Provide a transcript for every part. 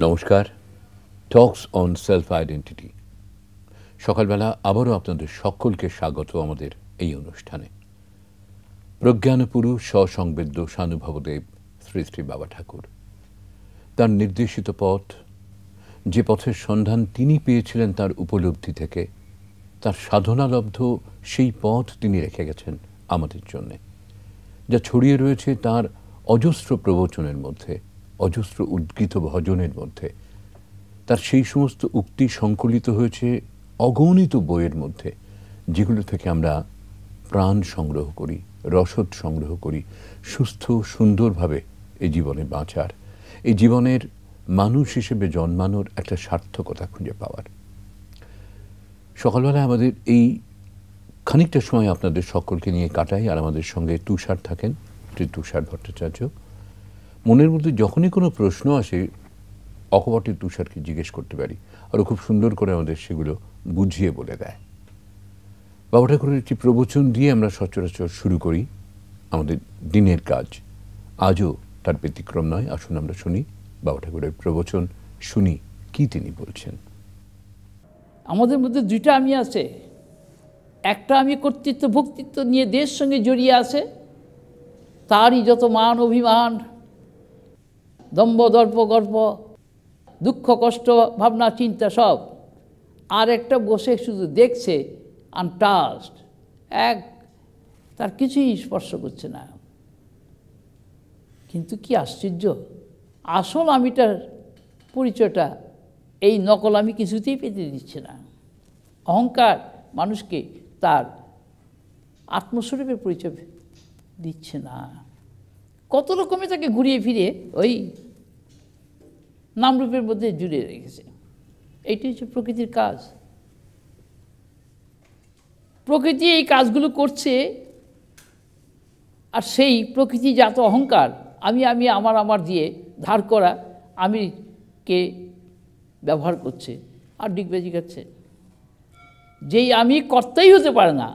নমস্কার। টক্স on self identity সকালবেলা আবারও আপনাদের সকলকে স্বাগত আমাদের এই অনুষ্ঠানে। প্রজ্ঞানপুরু স্বসংবেদ্য সানুভবদেব শ্রী শ্রী বাবা ঠাকুর। তার নির্দেশিত পথ, যে পথের সন্ধান তিনি পেয়েছিলেন তার উপলব্ধি থেকে, তার সাধনালব্ধ সেই পথ তিনি রেখে গেছেন আমাদের জন্যে, যা ছড়িয়ে রয়েছে তার অজস্র প্রবচনের মধ্যে। অজস্র উদ্গীত ভজনের মধ্যে। তার সেই সমস্ত উক্তি সংকলিত হয়েছে অগণিত বইয়ের মধ্যে, যেগুলো থেকে আমরা প্রাণ সংগ্রহ করি, রসদ সংগ্রহ করি, সুস্থ, সুন্দরভাবে এই জীবনে বাঁচার। এই জীবনের মানুষ হিসেবে জন্মানোর একটা সার্থকতা খুঁজে পাওয়ার। সকালবেলা আমাদের এই খানিকটা সময় আপনাদের সকলকে নিয়ে কাটাই, আর আমাদের সঙ্গে তুষার থাকেন তুষার ভট্টাচার্য। মনের মধ্যে যখনই কোনো প্রশ্ন আসে, অকপটে তুষারকে জিজ্ঞেস করতে পারি। আর খুব সুন্দর করে আমাদের সেগুলো বুঝিয়ে বলে দেয়। বাবা ঠাকুরের একটি প্রবচন দিয়ে আমরা সচরাচর শুরু করি। আমাদের দিনের কাজ। আজও তার ব্যতিক্রম নয়। আসুন আমরা শুনি বাবা ঠাকুরের প্রবচন, শুনি কি তিনি বলছেন। আমাদের মধ্যে দুইটা আমি আছে। একটা আমি কর্তৃত্ব ভক্তিত্ব নিয়ে দেশ সঙ্গে জড়িয়ে আছে। তারই যত মান, অভিমান দম্ভ দর্প গর্ব দুঃখ, কষ্ট, ভাবনা, চিন্তা সব। আর একটা বসে শুধু দেখছে আনটাস্ট এক, তার কিছুই স্পর্শ করছে না। কিন্তু কি আশ্চর্য, আসল আমিটার পরিচয়টা এই নকল আমি কিছুতেই পেতে দিচ্ছে না। অহংকার মানুষকে তার আত্মস্বরূপের পরিচয় দিচ্ছে না। কত রকমে তাকে ঘুরিয়ে ফিরে ওই নামরূপের মধ্যে জুড়ে রেখেছে। এইটি হচ্ছে প্রকৃতির কাজ। প্রকৃতি এই কাজগুলো করছে, আর সেই প্রকৃতি জাত অহংকার, আমি আমি, আমার আমার দিয়ে ধার করা আমিকে ব্যবহার করছে আর ডিগবাজি খাচ্ছে। যেই আমি কর্তাই হতে পারে না,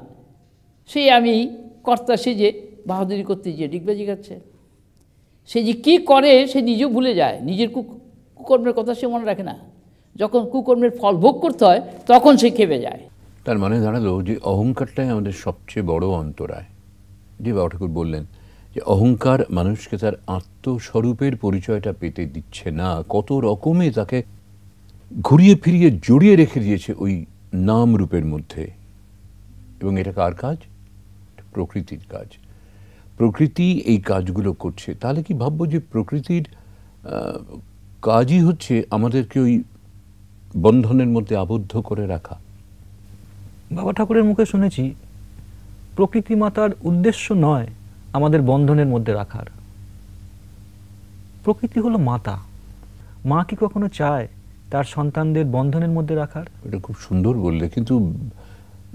সেই আমি কর্তা সেজে বাহাদুরি করতে গিয়ে ডিগবাজি খাচ্ছে। সে যে কী করে, সে নিজেও ভুলে যায়। নিজের কুকর্মের কথা সে মনে রাখে না। যখন কুকর্মের ফল ভোগ করতে হয়, তখন সে খেপে যায়। তার মানে দাঁড়াল যে অহংকারটাই আমাদের সবচেয়ে বড় অন্তরায়। যে বাবা ঠাকুর বললেন যে, অহংকার মানুষকে তার আত্মস্বরূপের পরিচয়টা পেতে দিচ্ছে না। কত রকমে তাকে ঘুরিয়ে ফিরিয়ে জড়িয়ে রেখে দিয়েছে ওই নাম রূপের মধ্যে। এবং এটা কার কাজ? প্রকৃতির কাজ। প্রকৃতি এই কাজগুলো করছে তাহলে কি ভাববো যে প্রকৃতির কাজই হচ্ছে আমাদেরকে ওই বন্ধনের মধ্যে আবদ্ধ করে রাখা? বাবা ঠাকুরের মুখে শুনেছি প্রকৃতি মাতার উদ্দেশ্য নয় আমাদের বন্ধনের মধ্যে রাখার। প্রকৃতি হলো মাতা। মা কি কখনো চায় তার সন্তানদের বন্ধনের মধ্যে রাখার? এটা খুব সুন্দর বললে কিন্তু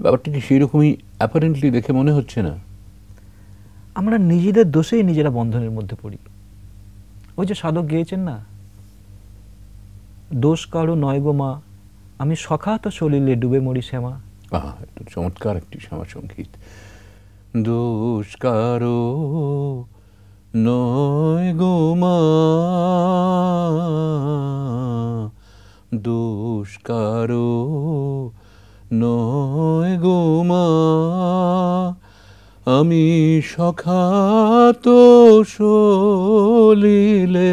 ব্যাপারটা কি সেই রকমই অ্যাপারেন্টলি দেখে মনে হচ্ছে না? আমরা নিজেদের দোষেই নিজেরা বন্ধনের মধ্যে পড়ি। ওই যে সাধক গিয়েছেন না? দোষ কারও নয় গো মা, আমি সখাত সলিলে ডুবে মরি শ্যামা চমৎকার একটি শ্যামা সংগীত। দোষ কারও নয় গো মা, দোষ কারও নয় গো মা। আমি সখাত সলিলে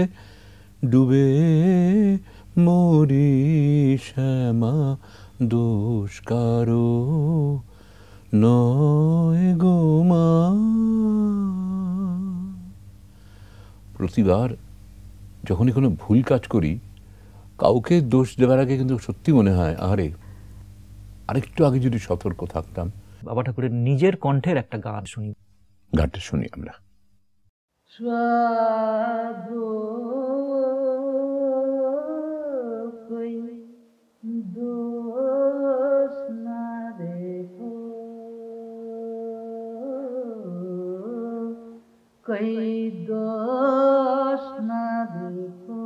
ডুবে মরি শ্যামা দোষ কারও নয় গো মা। প্রতিবার যখনই কোনো ভুল কাজ করি, কাউকে দোষ দেওয়ার আগে কিন্তু সত্যি মনে হয় আরে আরেকটু আগে যদি সতর্ক থাকতাম বাবা ঠাকুরের নিজের কণ্ঠের একটা গান শুনি। গানটা শুনি আমরা। কই দোষ না দেখো?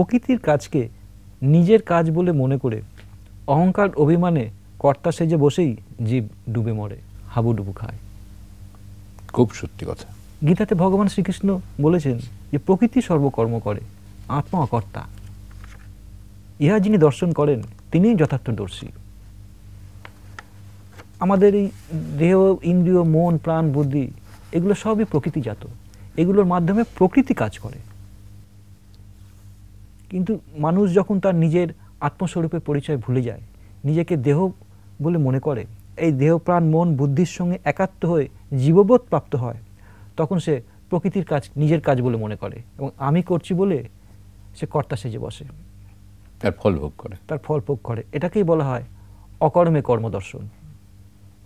প্রকৃতির কাজকে নিজের কাজ বলে মনে করে অহংকার অভিমানে কর্তা সেজে বসেই জীব ডুবে মরে হাবুডুবু খায়। খুব সত্যি কথা। গীতাতে ভগবান শ্রীকৃষ্ণ বলেছেন যে প্রকৃতি সর্বকর্ম করে আত্মা অকর্তা। ইহা যিনি দর্শন করেন তিনিই যথার্থদর্শী। আমাদের এই দেহ ইন্দ্রিয় মন প্রাণ বুদ্ধি এগুলো সবই প্রকৃতিজাত। এগুলোর মাধ্যমে প্রকৃতি কাজ করে। কিন্তু মানুষ যখন তার নিজের আত্মস্বরূপের পরিচয় ভুলে যায় নিজেকে দেহ বলে মনে করে এই দেহ প্রাণ মন বুদ্ধির সঙ্গে একাত্ম হয়ে জীববোধ প্রাপ্ত হয় তখন সে প্রকৃতির কাজ নিজের কাজ বলে মনে করে এবং আমি করছি বলে সে কর্তা সেজে বসে। তার ফল ভোগ করে। তার ফল ভোগ করে। এটাকেই বলা হয় অকর্মে কর্মদর্শন।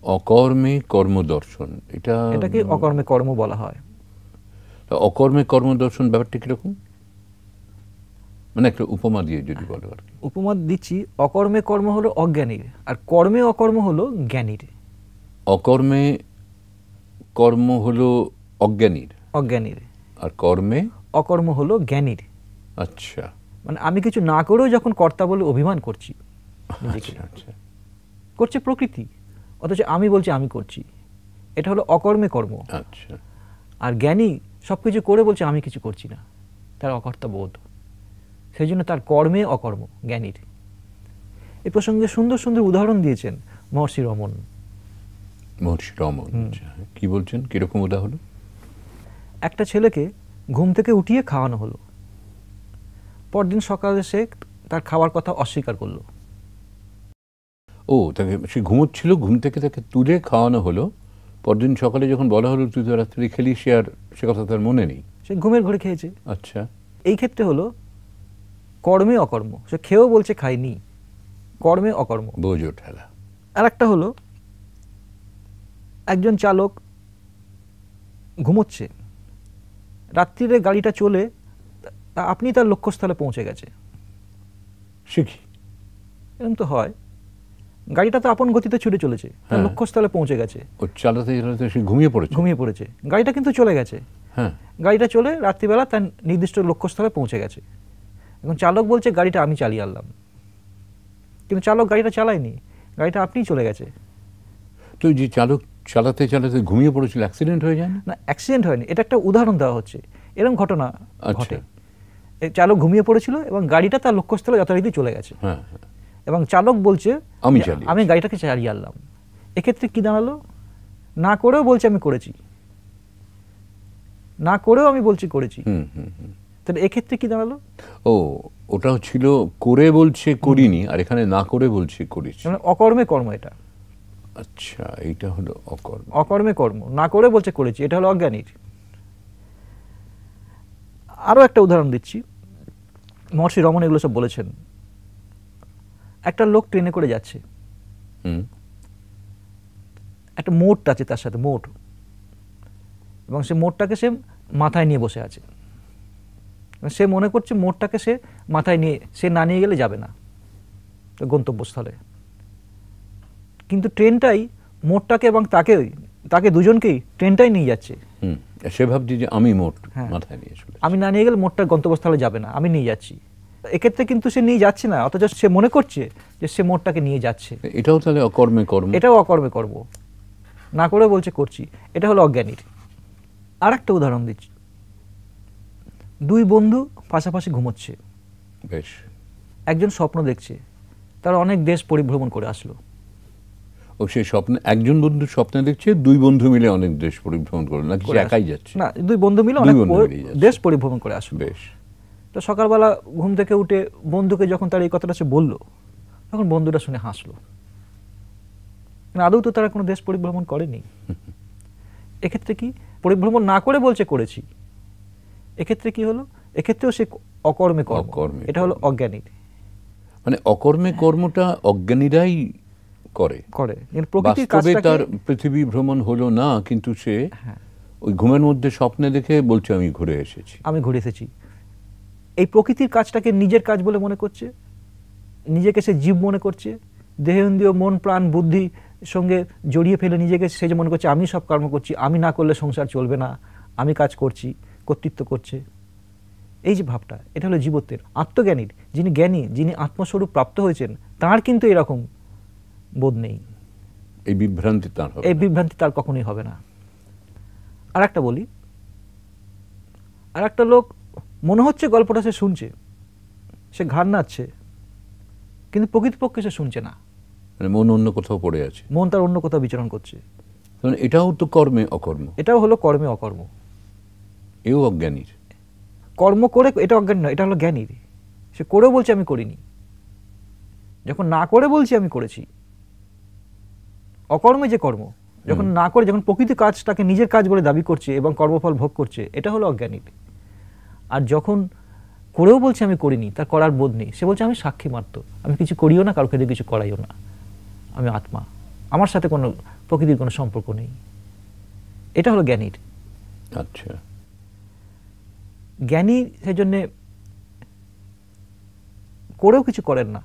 অকর্মে কর্মদর্শন এটা এটাকে অকর্মে কর্ম বলা হয়। অকর্মে কর্মদর্শন ব্যাপারটা কীরকম? মানে একটা উপমা দিয়ে যদি বলো আর উপমা দিচ্ছি অকর্মে কর্ম হলো অজ্ঞানীর আর কর্মে অকর্ম হলো জ্ঞানীর। অকর্মে কর্ম হলো অজ্ঞানীর। অজ্ঞানীর। আর কর্মে? অকর্ম হলো জ্ঞানীর। আচ্ছা। মানে আমি কিছু না করেও যখন কর্তা বলে অভিমান করছি আচ্ছা আচ্ছা। করছে প্রকৃতি অথচ আমি বলছি আমি করছি। এটা হলো অকর্মে কর্ম। আচ্ছা। আর জ্ঞানী সব কিছু করে বলছে আমি কিছু করছি না। তার অকর্তা বোধ। সেই জন্য তার কর্মে অকর্ম জ্ঞানীর। এ প্রসঙ্গে সুন্দর সুন্দর উদাহরণ দিয়েছেন মহর্ষি রমন। মহর্ষি রমন আচ্ছা, কি বলছেন? কীরকম উদাহরণ? একটা ছেলেকে ঘুম থেকে উঠিয়ে খাওয়ানো হলো। পরদিন সকালে সে তার খাওয়ার কথা অস্বীকার করল। ও তাকে সে ঘুমোচ্ছিল ঘুম থেকে তাকে তুলে খাওয়ানো হলো। পরদিন সকালে যখন বলা হলো তুই তো রাত্রি খেলি সে আর সে কথা তার মনে নেই। সে ঘুমের ঘরে খেয়েছে। আচ্ছা। এই ক্ষেত্রে হলো কর্মে অকর্ম। সে খেয়েও বলছে খাইনি। কর্মে অকর্ম। বোঝো ঠেলা আর একটা হলো একজন চালক ঘুমোচ্ছে। রাত্রিরে গাড়িটা চলে আপনি তার লক্ষ্যস্থলে পৌঁছে গেছে। কি? এরকম তো হয়। গাড়িটা তো আপন গতিতে ছুটে চলেছে। তার হ্যাঁ। লক্ষ্যস্থলে পৌঁছে গেছে। ও চালাতে চালাতে সে ঘুমিয়ে পড়েছে? ঘুমিয়ে পড়েছে। গাড়িটা কিন্তু চলে গেছে। হ্যাঁ। গাড়িটা চলে রাত্রিবেলা তার নির্দিষ্ট লক্ষ্যস্থলে পৌঁছে গেছে। এখন চালক বলছে গাড়িটা আমি চালিয়ে আনলাম। কিন্তু চালক গাড়িটা চালায়নি। গাড়িটা আপনিই চলে গেছে। তো যে চালক চালাতে চালাতে ঘুমিয়ে পড়েছিল অ্যাক্সিডেন্ট হয়ে যায় না অ্যাক্সিডেন্ট হয়নি। এটা একটা উদাহরণ দেওয়া হচ্ছে। এরকম ঘটনা আচ্ছা। ঘটে। চালক ঘুমিয়ে পড়েছিল এবং গাড়িটা তার লক্ষ্যস্থলে যথারীতি চলে গেছে। হ্যাঁ হ্যাঁ। এবং চালক বলছে আমি আমি গাড়িটাকে চালিয়ে আনলাম। এক্ষেত্রে কি দাঁড়াল? না করেও বলছে আমি করেছি। না করেও আমি বলছি করেছি। হুম হুম হুম। তাহলে এক্ষেত্রে কি দাঁড়াল? ও ওটাও ছিল করে বলছে করিনি আর এখানে না করে বলছে করেছি মানে অকর্মে কর্ম এটা। আচ্ছা এইটা হলো অকর্ম। অকর্মে কর্ম না করে বলছে করেছি এটা হলো অজ্ঞানীর। আরও একটা উদাহরণ দিচ্ছি। মহর্ষি রমন এগুলো সব বলেছেন। একটা লোক ট্রেনে করে যাচ্ছে। হুম। একটা মোট আছে তার সাথে মোট। এবং সে মোটটাকে সে মাথায় নিয়ে বসে আছে। সে মনে করছে মোড়টাকে সে মাথায় নিয়ে সে না নিয়ে গেলে যাবে না গন্তব্যস্থলে। কিন্তু ট্রেনটাই মোড়টাকে এবং তাকে তাকে দুজনকেই ট্রেনটাই নিয়ে যাচ্ছে। হুম সে ভাবছি যে আমি মোট হ্যাঁ। মাথায় নিয়ে চলে আমি না নিয়ে গেলে মোটটা গন্তব্যস্থলে যাবে না আমি নিয়ে যাচ্ছি। এক্ষেত্রে কিন্তু সে নিয়ে যাচ্ছে না অথচ সে মনে করছে যে সে মোটটাকে নিয়ে যাচ্ছে। এটাও তাহলে অকর্মে কর্ম। এটাও অকর্মে করব না করে বলছে করছি এটা হলো অজ্ঞানীর। আর একটা উদাহরণ দিচ্ছি। দুই বন্ধু পাশাপাশি ঘুমোচ্ছে। বেশ। একজন স্বপ্ন দেখছে তারা অনেক দেশ পরিভ্রমণ করে আসলো। ও সেই স্বপ্নে একজন বন্ধু স্বপ্নে দেখছে দুই বন্ধু মিলে অনেক দেশ পরিভ্রমণ করল নাকি একাই যাচ্ছে? না দুই বন্ধু মিলে অনেক। দেশ পরিভ্রমণ করে আসলো। বেশ। তো সকালবেলা ঘুম থেকে উঠে বন্ধুকে যখন তার এই কথাটা সে বলল তখন বন্ধুটা শুনে হাসলো। আদৌ তো তারা কোনো দেশ পরিভ্রমণ করেনি? এক্ষেত্রে কি পরিভ্রমণ না করে বলছে করেছি? এক্ষেত্রে কি হলো? এক্ষেত্রেও সে অকর্মে কর্ম। এটা হলো অজ্ঞানীর মানে অকর্মে কর্মটা অজ্ঞানীরাই করে। করে। প্রকৃতির তার পৃথিবী ভ্রমণ হলো না কিন্তু সে হ্যাঁ। ওই ঘুমের মধ্যে স্বপ্নে দেখে বলছে আমি ঘুরে এসেছি। আমি ঘুরে এসেছি। এই প্রকৃতির কাজটাকে নিজের কাজ বলে মনে করছে? নিজেকে সে জীব মনে করছে? দেহেন্দ্রীয় মন প্রাণ বুদ্ধি সঙ্গে জড়িয়ে ফেলে নিজেকে সে যে মনে করছে আমি সব কর্ম করছি আমি না করলে সংসার চলবে না আমি কাজ করছি। কর্তৃত্ব করছে। এই যে ভাবটা এটা হলো জীবত্বের আত্মজ্ঞানীর যিনি জ্ঞানী যিনি আত্মস্বরূপ প্রাপ্ত হয়েছেন তার কিন্তু এরকম বোধ নেই। এই বিভ্রান্তি তার এই বিভ্রান্তি তার কখনোই হবে না। আর একটা বলি আর একটা লোক মনে হচ্ছে গল্পটা সে শুনছে সে ঘাড় নাচ্ছে কিন্তু প্রকৃতপক্ষে সে শুনছে না। মানে মন অন্য কোথাও পড়ে আছে। মন তার অন্য কোথাও বিচরণ করছে। এটাও তো কর্মে অকর্ম। এটাও হলো কর্মে অকর্ম। এও অজ্ঞানীর। কর্ম করে এটা অজ্ঞানী নয় এটা হলো জ্ঞানীর। সে করেও বলছে আমি করিনি। যখন না করে বলছি আমি করেছি। অকর্মে যে কর্ম যখন না করে যখন প্রকৃতি কাজটাকে নিজের কাজ বলে দাবি করছে এবং কর্মফল ভোগ করছে এটা হলো অজ্ঞানীর। আর যখন করেও বলছে আমি করিনি তার করার বোধ নেই। সে বলছে আমি সাক্ষী মাত্র। আমি কিছু করিও না কারোকে দিয়ে কিছু করাইও না। আমি আত্মা। আমার সাথে কোনো প্রকৃতির কোনো সম্পর্ক নেই। এটা হলো জ্ঞানীর। আচ্ছা। জ্ঞানী সেজন্যে করেও কিছু করেন না।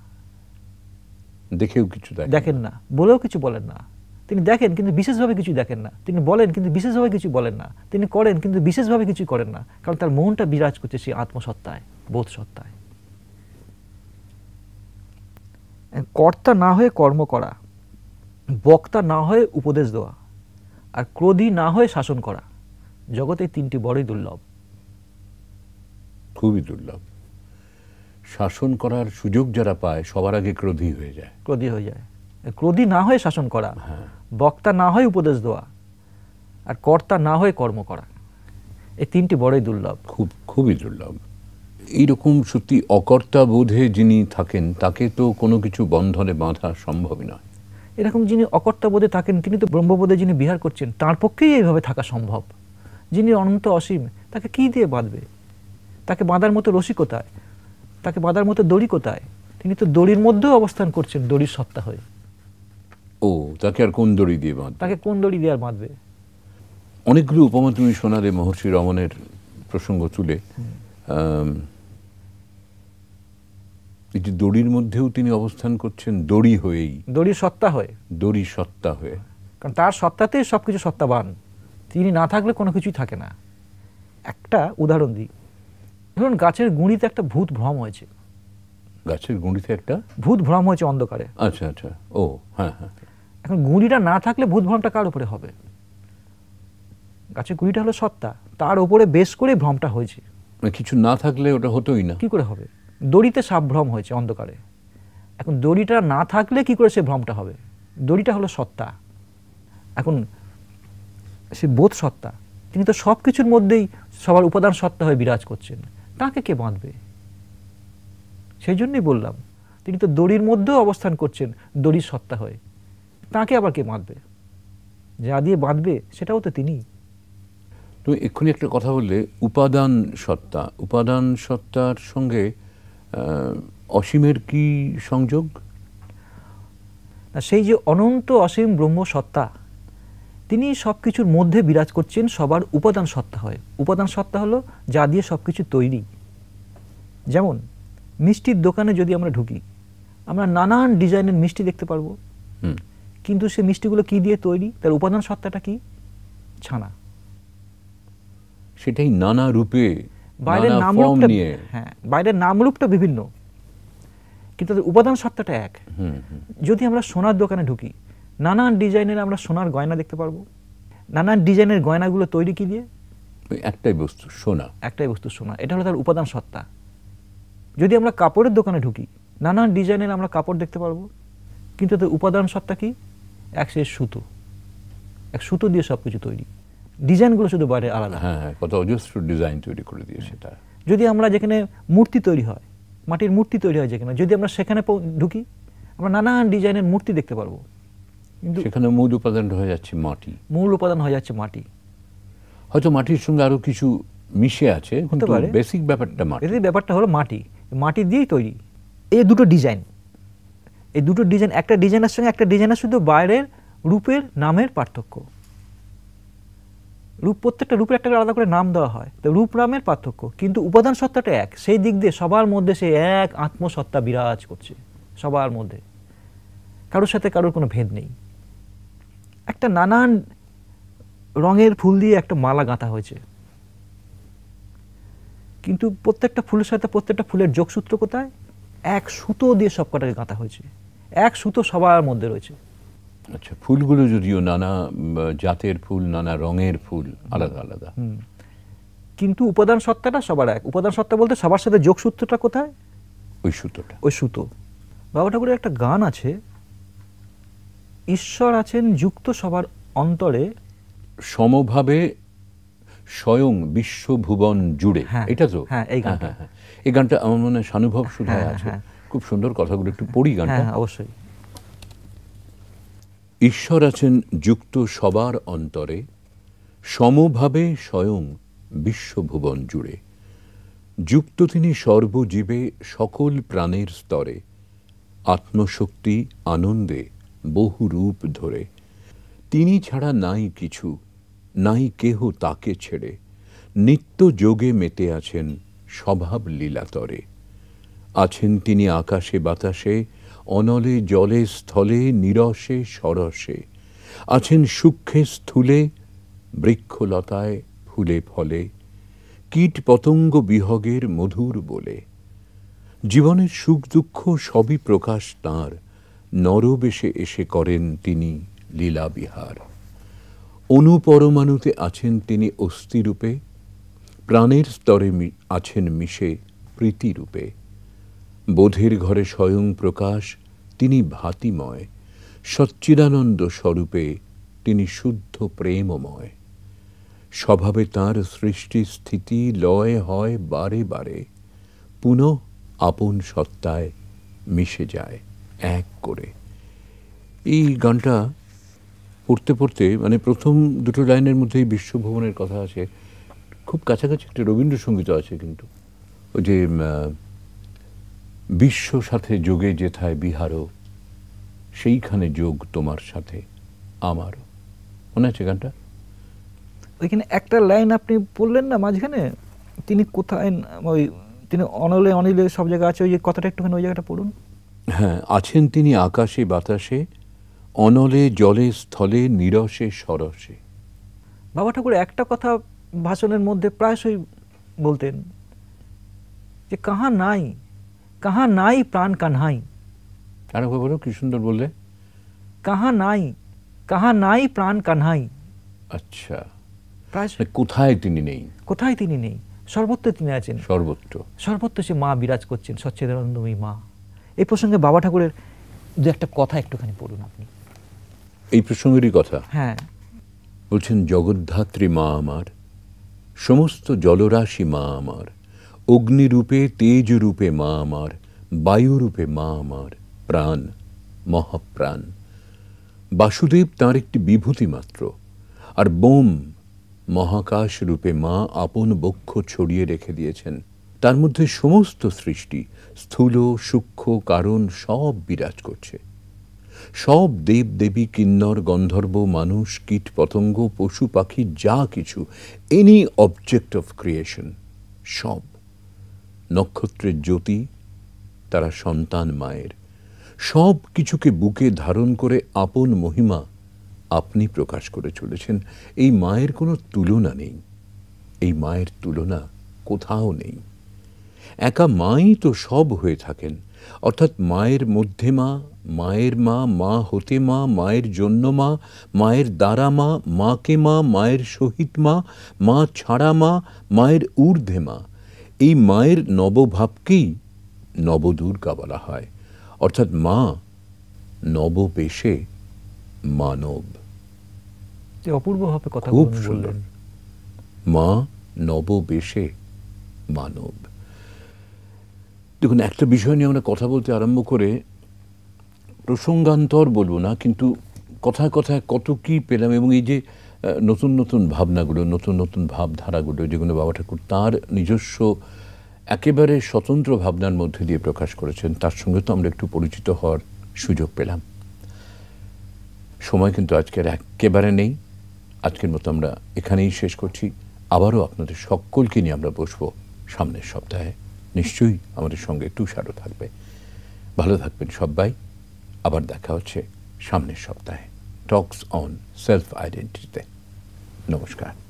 দেখেও কিছু দেখে দেখেন না বলেও কিছু বলেন না। তিনি দেখেন কিন্তু বিশেষভাবে কিছু দেখেন না। তিনি বলেন কিন্তু বিশেষভাবে কিছু বলেন না। তিনি করেন কিন্তু বিশেষভাবে কিছু করেন না। কারণ তার মনটা বিরাজ করছে সেই আত্মসত্তায় বোধ সত্তায় কর্তা না হয়ে কর্ম করা বক্তা না হয়ে উপদেশ দেওয়া আর ক্রোধী না হয়ে শাসন করা জগতে তিনটি বড়ই দুর্লভ। খুবই দুর্লভ। শাসন করার সুযোগ যারা পায় সবার আগে ক্রোধী হয়ে যায়। ক্রোধী হয়ে যায়। ক্রোধী না হয়ে শাসন করা হ্যাঁ। বক্তা না হয়ে উপদেশ দেওয়া আর কর্তা না হয়ে কর্ম করা এই তিনটি বড়ই দুর্লভ। খুব খুবই দুর্লভ। এইরকম সত্যি অকর্তা বোধে যিনি থাকেন তাকে তো কোনো কিছু বন্ধনে বাঁধা সম্ভবই নয়। এরকম যিনি অকর্তাবোধে থাকেন তিনি তো ব্রহ্মবোধে যিনি বিহার করছেন তার পক্ষেই এইভাবে থাকা সম্ভব। যিনি অনন্ত অসীম তাকে কি দিয়ে বাঁধবে? তাকে বাঁধার মতো রশি কোথায়? তাকে বাঁধার মতো দড়ি কোথায়? তিনি তো দড়ির মধ্যেও অবস্থান করছেন দড়ির সত্তা হয়ে। ও তাকে আর কোন দড়ি দিয়ে বাঁধ তাকে কোন দড়ি দিয়ে আর বাঁধবে? অনেকগুলো উপমা তুমি শোনালে মহর্ষি রমণের প্রসঙ্গ তুলে। এই যে দড়ির মধ্যেও তিনি অবস্থান করছেন দড়ি হয়েই। দড়ির সত্তা হয়ে। দড়ি সত্তা হয়ে। কারণ তার সত্তাতেই সব কিছু সত্তাবান। তিনি না থাকলে কোনো কিছুই থাকে না। একটা উদাহরণ দিই। ধরুন গাছের গুঁড়িতে একটা ভূত ভ্রম হয়েছে। গাছের গুঁড়িতে একটা? ভূত ভ্রম হয়েছে অন্ধকারে। আচ্ছা আচ্ছা। ও হ্যাঁ হ্যাঁ। এখন গুঁড়িটা না থাকলে ভূত ভ্রমটা কার উপরে হবে? গাছের গুঁড়িটা হলো সত্তা। তার উপরে বেশ করে ভ্রমটা হয়েছে। মানে কিছু না থাকলে ওটা হতোই না। কি করে হবে? দড়িতে সাপ ভ্রম হয়েছে অন্ধকারে। এখন দড়িটা না থাকলে কি করে সে ভ্রমটা হবে? দড়িটা হলো সত্তা। এখন সে বোধ সত্তা। তিনি তো সব কিছুর মধ্যেই সবার উপাদান সত্তা হয়ে বিরাজ করছেন। তাকে কে বাঁধবে? সেই জন্যই বললাম তিনি তো দড়ির মধ্যেও অবস্থান করছেন দড়ির সত্তা হয়ে। তাকে আবার কে বাঁধবে? যা দিয়ে বাঁধবে সেটাও তো তিনি। তুমি এক্ষুনি একটা কথা বললে উপাদান সত্তা। উপাদান সত্তার সঙ্গে অসীমের কি সংযোগ? না সেই যে অনন্ত অসীম ব্রহ্ম সত্তা তিনি সব কিছুর মধ্যে বিরাজ করছেন সবার উপাদান সত্তা হয়। উপাদান সত্তা হলো যা দিয়ে সব কিছু তৈরি। যেমন মিষ্টির দোকানে যদি আমরা ঢুকি আমরা নানান ডিজাইনের মিষ্টি দেখতে পারব। কিন্তু সে মিষ্টিগুলো কি দিয়ে তৈরি? তার উপাদান সত্তাটা কি? ছানা। সেটাই নানা রূপে বাইরের নামরূপটা নিয়ে। হ্যাঁ বাইরের নামরূপটা বিভিন্ন। কিন্তু তাদের উপাদান সত্তাটা এক। যদি আমরা সোনার দোকানে ঢুকি নানান ডিজাইনের আমরা সোনার গয়না দেখতে পারব। নানান ডিজাইনের গয়নাগুলো তৈরি কি দিয়ে? ওই একটাই বস্তু সোনা। একটাই বস্তু সোনা। এটা হলো তার উপাদান সত্তা। যদি আমরা কাপড়ের দোকানে ঢুকি নানান ডিজাইনের আমরা কাপড় দেখতে পারব। কিন্তু তার উপাদান সত্তা কি? এক সে সুতো। এক সুতো দিয়ে সব কিছু তৈরি। ডিজাইনগুলো শুধু বাইরে আলাদা। হ্যাঁ হ্যাঁ কত অজস্র ডিজাইন তৈরি করে দিয়েছে তারা। যদি আমরা যেখানে মূর্তি তৈরি হয় মাটির মূর্তি তৈরি হয় যেখানে যদি আমরা সেখানে ঢুকি আমরা নানান ডিজাইনের মূর্তি দেখতে পারব। কিন্তু সেখানে মূল উপাদান হয়ে যাচ্ছে মাটি। মূল উপাদান হয়ে যাচ্ছে মাটি। হয়তো মাটির সঙ্গে আরও কিছু মিশে আছে কিন্তু। বেসিক ব্যাপারটা মাটি। ব্যাপারটা হলো মাটি। মাটি দিয়েই তৈরি। এই দুটো ডিজাইন এই দুটো ডিজাইন একটা ডিজাইনের সঙ্গে একটা ডিজাইনের শুধু বাইরের রূপের নামের পার্থক্য। রূপ প্রত্যেকটা রূপের একটা আলাদা করে নাম দেওয়া হয়। তো রূপ নামের পার্থক্য। কিন্তু উপাদান সত্তাটা এক। সেই দিক দিয়ে সবার মধ্যে সে এক আত্মসত্তা বিরাজ করছে। সবার মধ্যে। কারোর সাথে কারোর কোনো ভেদ নেই। একটা নানান রঙের ফুল দিয়ে একটা মালা গাঁথা হয়েছে। কিন্তু প্রত্যেকটা ফুলের সাথে প্রত্যেকটা ফুলের যোগসূত্র কোথায়? এক সুতো দিয়ে সব কটাকে গাঁথা হয়েছে। এক সুতো সবার মধ্যে রয়েছে। আচ্ছা ফুলগুলো যদিও নানা জাতের ফুল নানা রঙের ফুল আলাদা আলাদা। কিন্তু উপাদান সত্তাটা সবার এক। উপাদান সত্তা বলতে সবার সাথে যোগসূত্রটা কোথায়? ওই সুতোটা। ওই সুতো। বাবা ঠাকুরের একটা গান আছে ঈশ্বর আছেন যুক্ত সবার অন্তরে। সমভাবে স্বয়ং বিশ্বভুবন জুড়ে। হ্যাঁ, এটা তো? হ্যাঁ, এই গানটা। হ্যাঁ। এই গানটা আমার মনে হয় সানুভব সুধায় হ্যাঁ, আছে। খুব সুন্দর কথাগুলো একটু পড়ি গানটা। অবশ্যই। ঈশ্বর আছেন যুক্ত সবার অন্তরে সমভাবে স্বয়ং বিশ্বভুবন জুড়ে। যুক্ত তিনি সর্বজীবে সকল প্রাণের স্তরে আত্মশক্তি আনন্দে বহু রূপ ধরে। তিনি ছাড়া নাই কিছু, নাই কেহ তাকে ছেড়ে। নিত্য যোগে মেতে আছেন স্বভাব লীলাতরে। আছেন তিনি আকাশে বাতাসে, অনলে জলে স্থলে, নিরসে সরসে। আছেন সূক্ষ্মে স্থূলে, বৃক্ষলতায় ফুলে ফলে। কীট পতঙ্গ বিহগের মধুর বলে। জীবনের সুখ দুঃখ সবই প্রকাশ তাঁর। নরবেশে এসে করেন তিনি লীলা বিহার অনুপরমাণুতে আছেন তিনি অস্থিরূপে, প্রাণের স্তরে আছেন মিশে প্রীতিরূপে। বোধের ঘরে স্বয়ং প্রকাশ, তিনি ভাতিময়। সচ্চিদানন্দ স্বরূপে তিনি শুদ্ধ প্রেমময়। স্বভাবে তার সৃষ্টি স্থিতি লয় হয় বারে বারে। পুনঃ আপন সত্তায় মিশে যায়। এক করে। এই গানটা পড়তে পড়তে মানে প্রথম দুটো লাইনের মধ্যেই বিশ্বভ্রমণের কথা আছে, খুব কাছাকাছি একটা রবীন্দ্রসঙ্গীত আছে কিন্তু। ওই যে বিশ্ব সাথে যোগে যেথায় বিহারও সেইখানে যোগ তোমার সাথে আমারও মনে আছে গানটা? ওইখানে একটা লাইন আপনি বললেন না মাঝখানে, তিনি কোথায়, ওই, তিনি অনলে, অনিলে সব জায়গায় আছে, ওই যে কথাটা একটুখানি ওই জায়গাটা পড়ুন। হ্যাঁ আছেন তিনি আকাশে বাতাসে অনলে জলে স্থলে নিরসে সরসে। বাবা ঠাকুর একটা কথা ভাষণের মধ্যে প্রায়শই বলতেন যে কাহা নাই কাহা নাই প্রাণ কানহাই? আর একবার বলো কি সুন্দর বললে? কাহা নাই কাহা নাই প্রাণ কানহাই? আচ্ছা। মানে কোথায় তিনি নেই? কোথায় তিনি নেই? সর্বত্র তিনি আছেন। সর্বত্র। সর্বত্র সে মা বিরাজ করছেন সচ্চিদানন্দময়ী মা। এই প্রসঙ্গে বাবা ঠাকুরের দু একটা কথা একটুখানি পড়ুন আপনি। এই প্রসঙ্গেরই কথা? হ্যাঁ। বলছেন জগদ্ধাত্রী মা আমার সমস্ত জলরাশি মা আমার অগ্নিরূপে তেজ রূপে মা আমার বায়ুরূপে মা আমার প্রাণ মহাপ্রাণ। বাসুদেব তার একটি বিভূতি মাত্র আর বোম মহাকাশ রূপে মা আপন বক্ষ ছড়িয়ে রেখে দিয়েছেন। তার মধ্যে সমস্ত সৃষ্টি স্থূল, সূক্ষ্ম, কারণ সব বিরাজ করছে। সব দেব, দেবী, কিন্নর, গন্ধর্ব, মানুষ, কীট, পতঙ্গ, পশু, পাখি, যা কিছু এনি অবজেক্ট অফ ক্রিয়েশন সব। নক্ষত্রের জ্যোতি, তারা সন্তান মায়ের। সব কিছুকে বুকে ধারণ করে আপন মহিমা আপনি প্রকাশ করে চলেছেন। এই মায়ের কোনো তুলনা নেই। এই মায়ের তুলনা কোথাও নেই। একা মাই তো সব হয়ে থাকেন। অর্থাৎ মায়ের মধ্যে মা মায়ের মা মা হতে মা মায়ের জন্য মা মায়ের দ্বারা মা মাকে মা মায়ের সহিত মা মা ছাড়া মা মায়ের ঊর্ধ্বে মা। এই মায়ের নবভাবকেই নবদুর্গা বলা হয়। অর্থাৎ মা নববেশে মানব। অপূর্বভাবে কথা খুব সুন্দর। মা নববেশে মানব। দেখুন, একটা বিষয় নিয়ে আমরা কথা বলতে আরম্ভ করে প্রসঙ্গান্তর বলব না, কিন্তু কথায় কথায় কত কি পেলাম এবং এই যে নতুন নতুন ভাবনাগুলো, নতুন নতুন ভাবধারাগুলো, যেগুলো বাবা ঠাকুর তার নিজস্ব একেবারে স্বতন্ত্র ভাবনার মধ্যে দিয়ে প্রকাশ করেছেন, তার সঙ্গে তো আমরা একটু পরিচিত হওয়ার সুযোগ পেলাম। সময় কিন্তু আজকের একেবারে নেই। আজকের মতো আমরা এখানেই শেষ করছি। আবারও আপনাদের সকলকে নিয়ে আমরা বসবো সামনের সপ্তাহে। নিশ্চয়ই আমাদের সঙ্গে তুষারও থাকবে। ভালো থাকবেন সবাই। আবার দেখা হচ্ছে সামনের সপ্তাহে। টক্স অন সেলফ আইডেন্টিটিতে নমস্কার।